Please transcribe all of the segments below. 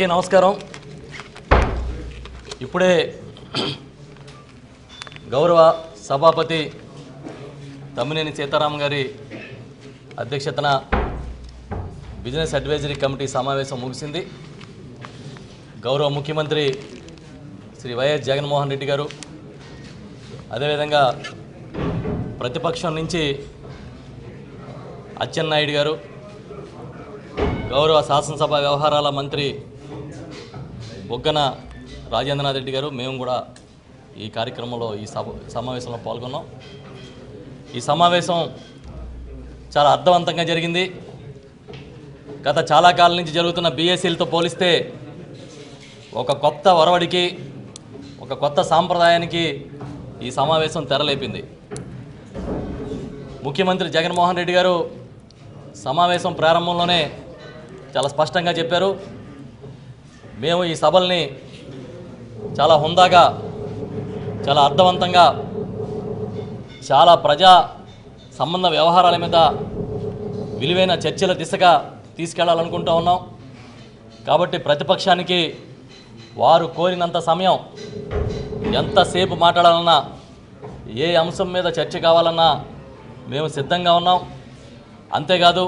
అందరికీ నమస్కారం. ఇప్పుడే గౌరవ సభాపతి తమ్మినేని సీతారాం గారి అధ్యక్షతన బిజినెస్ అడ్వైజరీ కమిటీ సమావేశం ముగిసింది. గౌరవ ముఖ్యమంత్రి శ్రీ వైఎస్ జగన్మోహన్ రెడ్డి గారు అదేవిధంగా ప్రతిపక్షం నుంచి అచ్చెన్నాయుడు గారు గౌరవ శాసనసభ వ్యవహారాల మంత్రి బొగ్గన రాజేంద్రనాథ్ రెడ్డి గారు మేము కూడా ఈ కార్యక్రమంలో ఈ సభ సమావేశంలో పాల్గొన్నాం. ఈ సమావేశం చాలా అర్థవంతంగా జరిగింది. గత చాలా కాలం నుంచి జరుగుతున్న బీఎస్సీలతో పోలిస్తే ఒక కొత్త ఒరవడికి ఒక కొత్త సాంప్రదాయానికి ఈ సమావేశం తెరలేపింది. ముఖ్యమంత్రి జగన్మోహన్ రెడ్డి గారు సమావేశం ప్రారంభంలోనే చాలా స్పష్టంగా చెప్పారు. మేము ఈ సభల్ని చాలా హుందాగా చాలా అర్థవంతంగా చాలా ప్రజా సంబంధ వ్యవహారాల మీద విలువైన చర్చల దిశగా తీసుకెళ్ళాలనుకుంటూ ఉన్నాం. కాబట్టి ప్రతిపక్షానికి వారు కోరినంత సమయం ఎంతసేపు మాట్లాడాలన్నా ఏ అంశం మీద చర్చ కావాలన్నా మేము సిద్ధంగా ఉన్నాం. అంతేకాదు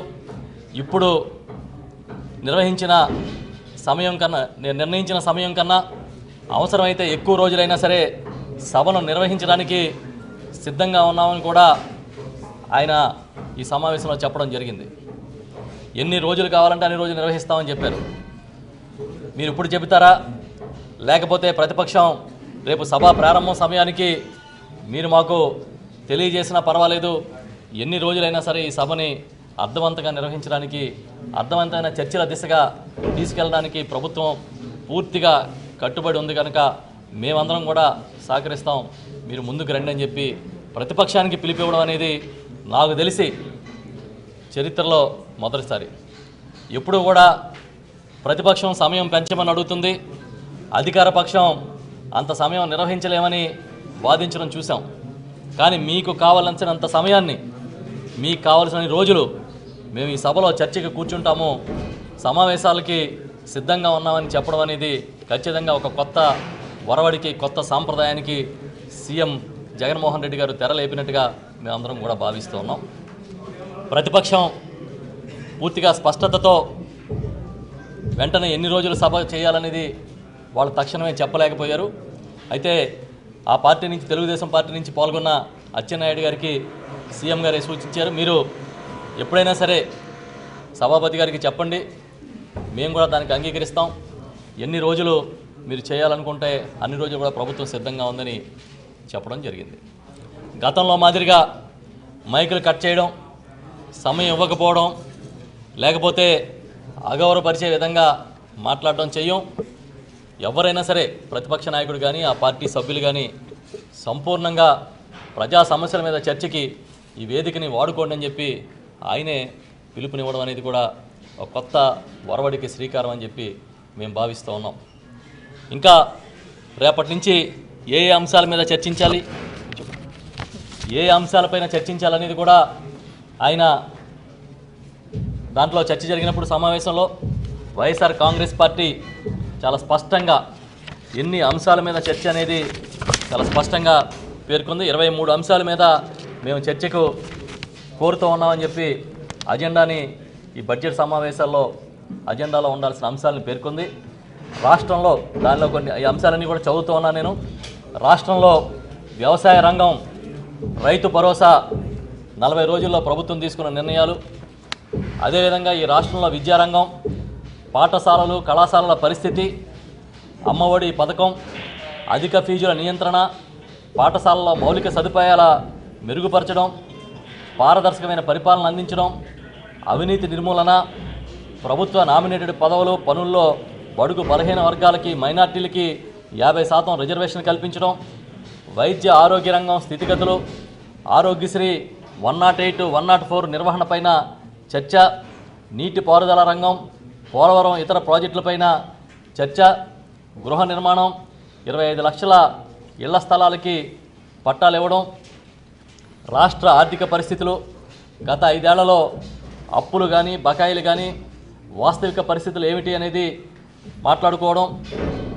ఇప్పుడు నిర్వహించిన సమయం కన్నా నేను నిర్ణయించిన సమయం కన్నా అవసరమైతే ఎక్కువ రోజులైనా సరే సభను నిర్వహించడానికి సిద్ధంగా ఉన్నామని కూడా ఆయన ఈ సమావేశంలో చెప్పడం జరిగింది. ఎన్ని రోజులు కావాలంటే అన్ని రోజులు నిర్వహిస్తామని చెప్పారు. మీరు ఇప్పుడు చెబుతారా? లేకపోతే ప్రతిపక్షం రేపు సభ ప్రారంభం సమయానికి మీరు మాకు తెలియజేసినా పర్వాలేదు. ఎన్ని రోజులైనా సరే ఈ సభని అర్థవంతంగా నిర్వహించడానికి అర్థవంతమైన చర్చల దిశగా తీసుకెళ్ళడానికి ప్రభుత్వం పూర్తిగా కట్టుబడి ఉంది కనుక మేమందరం కూడా సహకరిస్తాం. మీరు ముందుకు రండి అని చెప్పి ప్రతిపక్షానికి పిలిపివ్వడం అనేది నాకు తెలిసి చరిత్రలో మొదటిసారి. ఎప్పుడు కూడా ప్రతిపక్షం సమయం పెంచమని అడుగుతుంది. అధికార పక్షం అంత సమయం నిర్వహించలేమని వాదించడం చూసాం కానీ మీకు కావాల్సినంత సమయాన్ని మీకు కావలసిన రోజులు మేము ఈ సభలో చర్చకి కూర్చుంటాము. సమావేశాలకి సిద్ధంగా ఉన్నామని చెప్పడం అనేది ఖచ్చితంగా ఒక కొత్త వరవడికి కొత్త సాంప్రదాయానికి సీఎం జగన్మోహన్ రెడ్డి గారు తెరలేపినట్టుగా మేమందరం కూడా భావిస్తూ ఉన్నాం. ప్రతిపక్షం పూర్తిగా స్పష్టతతో వెంటనే ఎన్ని రోజులు సభ చేయాలనేది వాళ్ళు తక్షణమే చెప్పలేకపోయారు. అయితే ఆ పార్టీ నుంచి తెలుగుదేశం పార్టీ నుంచి పాల్గొన్న అచ్చెన్నాయుడు గారికి సీఎం గారే సూచించారు. మీరు ఎప్పుడైనా సరే సభాపతి గారికి చెప్పండి. మేము కూడా దానికి అంగీకరిస్తాం. ఎన్ని రోజులు మీరు చేయాలనుకుంటే అన్ని రోజులు కూడా ప్రభుత్వం సిద్ధంగా ఉందని చెప్పడం జరిగింది. గతంలో మాదిరిగా మైకులు కట్ చేయడం సమయం ఇవ్వకపోవడం లేకపోతే అగౌరవపరిచే విధంగా మాట్లాడడం చేయం. ఎవరైనా సరే ప్రతిపక్ష నాయకుడు కానీ ఆ పార్టీ సభ్యులు కానీ సంపూర్ణంగా ప్రజా సమస్యల మీద చర్చకి ఈ వేదికని వాడుకోండి అని చెప్పి ఆయనే పిలుపునివ్వడం అనేది కూడా ఒక కొత్త వరవడికి శ్రీకారం అని చెప్పి మేము భావిస్తూ ఉన్నాం. ఇంకా రేపటి నుంచి ఏ ఏ అంశాల మీద చర్చించాలి? ఏ అంశాలపైన చర్చించాలనేది కూడా ఆయన దాంట్లో చర్చ జరిగినప్పుడు సమావేశంలో వైఎస్ఆర్ కాంగ్రెస్ పార్టీ చాలా స్పష్టంగా ఎన్ని అంశాల మీద చర్చ అనేది చాలా స్పష్టంగా పేర్కొంది. ఇరవై మూడు అంశాల మీద మేము చర్చకు కోరుతూ ఉన్నామని చెప్పి అజెండాని ఈ బడ్జెట్ సమావేశాల్లో అజెండాలో ఉండాల్సిన అంశాలను పేర్కొంది. రాష్ట్రంలో దానిలో కొన్ని ఈ అంశాలన్నీ కూడా చదువుతూ ఉన్నాను నేను. రాష్ట్రంలో వ్యవసాయ రంగం రైతు భరోసా నలభై రోజుల్లో ప్రభుత్వం తీసుకున్న నిర్ణయాలు. అదేవిధంగా ఈ రాష్ట్రంలో విద్యారంగం పాఠశాలలు కళాశాలల పరిస్థితి అమ్మఒడి పథకం అధిక ఫీజుల నియంత్రణ పాఠశాలల మౌలిక సదుపాయాల మెరుగుపరచడం పారదర్శకమైన పరిపాలన అందించడం అవినీతి నిర్మూలన ప్రభుత్వ నామినేటెడ్ పదవులు పనుల్లో బడుగు బలహీన వర్గాలకి మైనార్టీలకి యాభై శాతం రిజర్వేషన్ కల్పించడం వైద్య ఆరోగ్య రంగం స్థితిగతులు Aarogyasri one nought eight one nought four నిర్వహణపైన చర్చ నీటిపారుదల రంగం పోలవరం ఇతర ప్రాజెక్టులపైన చర్చ గృహ నిర్మాణం ఇరవై ఐదు లక్షల ఇళ్ళ స్థలాలకి పట్టాలు ఇవ్వడం రాష్ట్ర ఆర్థిక పరిస్థితులు గత ఐదేళ్ళలో అప్పులు కానీ బకాయిలు కానీ వాస్తవిక పరిస్థితులు ఏమిటి అనేది మాట్లాడుకోవడం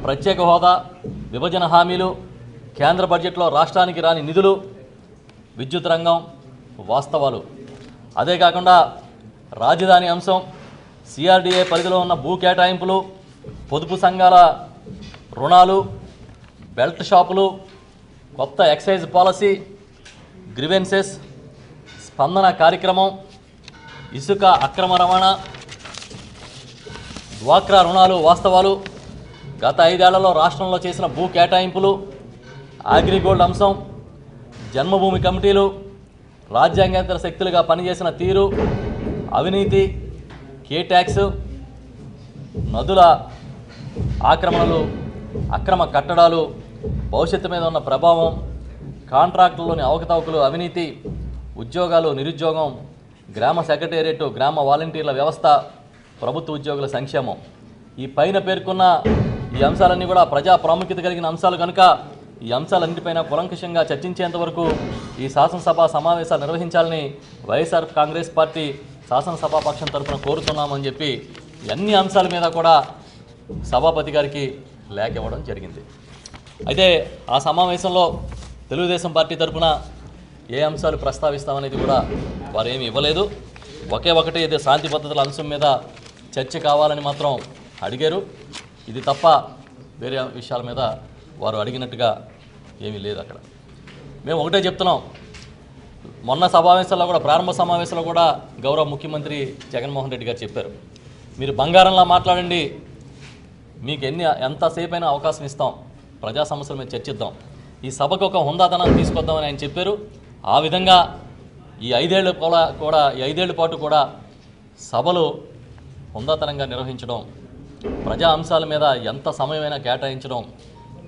ప్రత్యేక హోదా విభజన హామీలు కేంద్ర బడ్జెట్లో రాష్ట్రానికి రాని నిధులు విద్యుత్ రంగం వాస్తవాలు. అదే కాకుండా రాజధాని అంశం సిఆర్డీఏ పరిధిలో ఉన్న భూ కేటాయింపులు పొదుపు సంఘాల రుణాలు బెల్ట్ షాపులు కొత్త ఎక్సైజ్ పాలసీ గ్రివెన్సెస్ స్పందన కార్యక్రమం ఇసుక అక్రమ రవాణా డ్వాక్రా రుణాలు వాస్తవాలు గత ఐదేళ్ళలో రాష్ట్రంలో చేసిన భూ కేటాయింపులు అగ్రిగోల్డ్ అంశం జన్మభూమి కమిటీలు రాజ్యాంగేతర శక్తులుగా పనిచేసిన తీరు అవినీతి కే ట్యాక్స్ నదుల ఆక్రమణలు అక్రమ కట్టడాలు భవిష్యత్తు మీద ఉన్న ప్రభావం కాంట్రాక్టుల్లోని అవకతవకలు అవినీతి ఉద్యోగాలు నిరుద్యోగం గ్రామ సెక్రటేరియట్ గ్రామ వాలంటీర్ల వ్యవస్థ ప్రభుత్వ ఉద్యోగుల సంక్షేమం. ఈ పైన పేర్కొన్న ఈ అంశాలన్నీ కూడా ప్రజా ప్రాముఖ్యత కలిగిన అంశాలు కనుక ఈ అంశాలన్నిటిపైన కులంకషంగా చర్చించేంత వరకు ఈ శాసనసభ సమావేశాలు నిర్వహించాలని వైఎస్ఆర్ కాంగ్రెస్ పార్టీ శాసనసభా పక్షం తరఫున కోరుతున్నామని చెప్పి అన్ని అంశాల మీద కూడా సభాపతి గారికి లేఖ ఇవ్వడం జరిగింది. అయితే ఆ సమావేశంలో తెలుగుదేశం పార్టీ తరఫున ఏ అంశాలు ప్రస్తావిస్తామనేది కూడా వారు ఏమి ఇవ్వలేదు. ఒకే ఒకటి ఇది శాంతి భద్రతల అంశం మీద చర్చ కావాలని మాత్రం అడిగారు. ఇది తప్ప వేరే విషయాల మీద వారు అడిగినట్టుగా ఏమీ లేదు అక్కడ. మేము ఒకటే చెప్తున్నాం. మొన్న సమావేశాల్లో కూడా ప్రారంభ సమావేశంలో కూడా గౌరవ ముఖ్యమంత్రి జగన్మోహన్ రెడ్డి గారు చెప్పారు. మీరు బంగారంలా మాట్లాడండి. మీకు ఎన్ని ఎంతసేపు అయినా అవకాశం ఇస్తాం. ప్రజా సమస్యల మీద చర్చిద్దాం. ఈ సభకు ఒక హుందాతనాన్ని తీసుకొద్దామని ఆయన చెప్పారు. ఆ విధంగా ఈ ఐదేళ్ళు కూడా కూడా ఈ ఐదేళ్ళ పాటు కూడా సభలు హుందాతనంగా నిర్వహించడం ప్రజా అంశాల మీద ఎంత సమయమైనా కేటాయించడం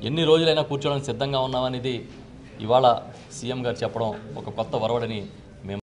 ఎన్ని రోజులైనా కూర్చోవడానికి సిద్ధంగా ఉన్నామనేది ఇవాళ సీఎం గారు చెప్పడం ఒక కొత్త వరవడని మేము